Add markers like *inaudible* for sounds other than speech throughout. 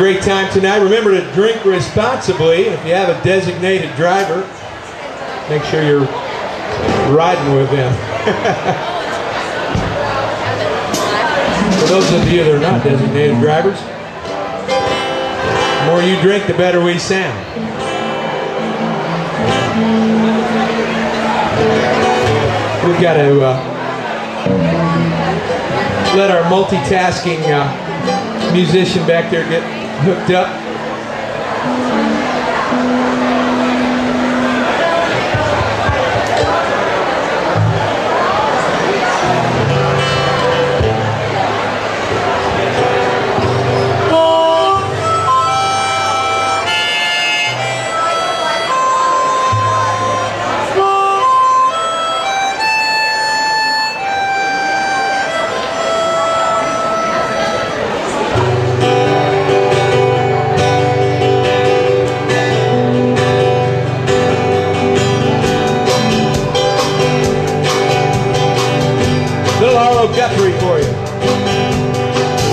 Great time tonight. Remember to drink responsibly. If you have a designated driver, make sure you're riding with them. *laughs* For those of you that are not designated drivers, the more you drink, the better we sound. We've got to uh, let our multitasking uh, musician back there get hooked up. Arlo Guthrie for you.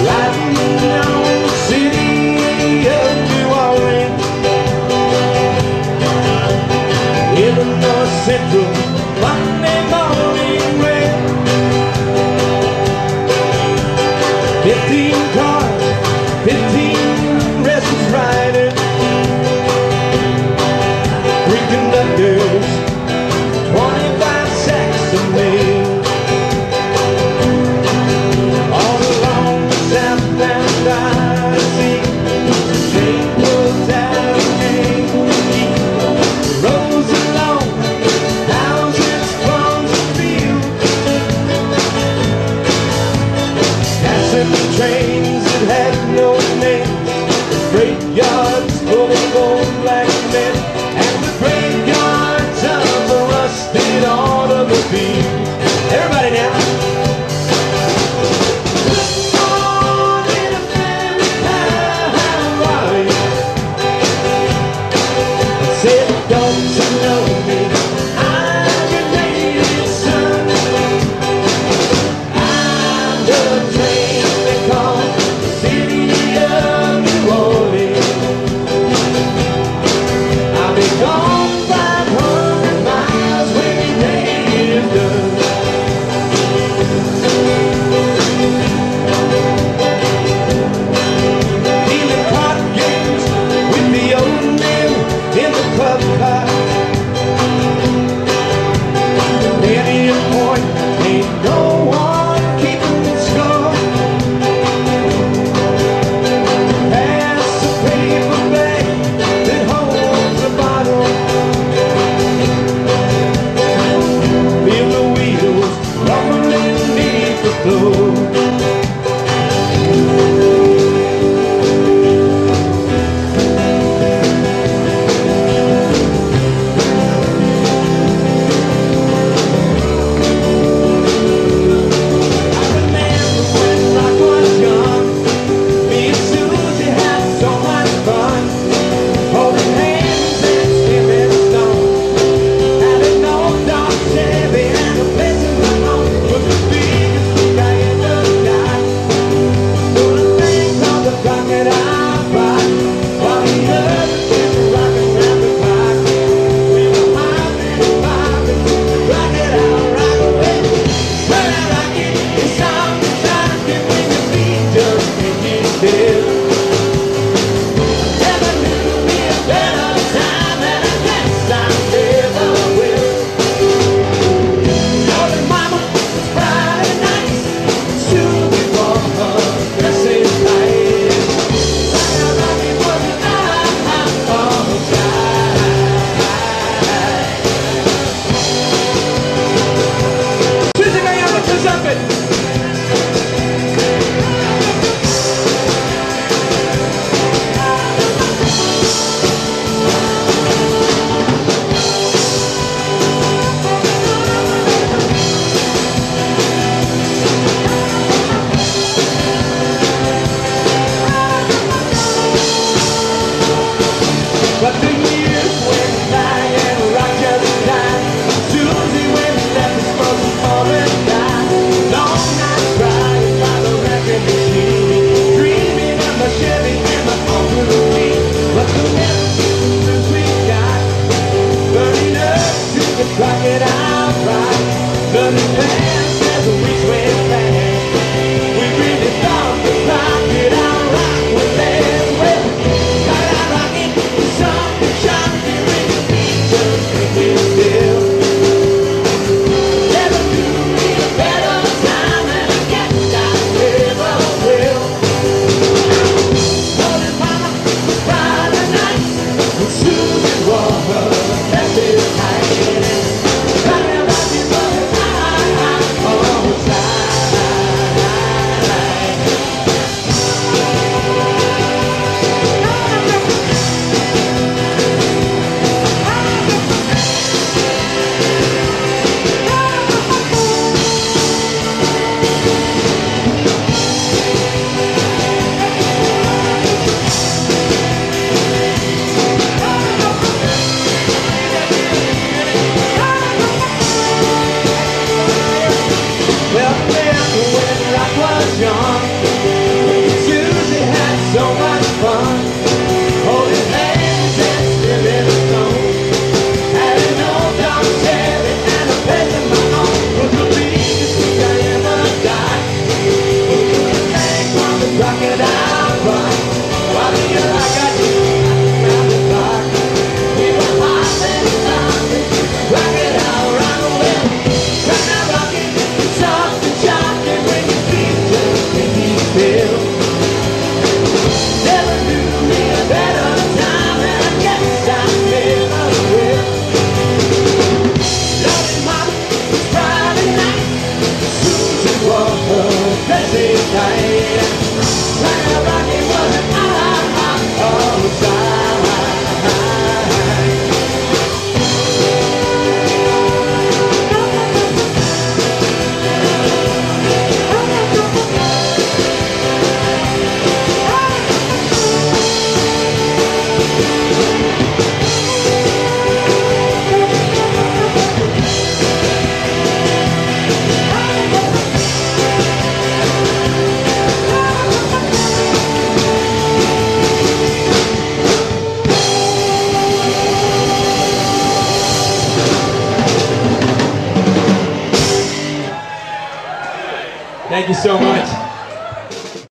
Riding the city of New Orleans in the Monday morning rain. Fifteen cars, fifteen restless riders, Oh. Thank you so much.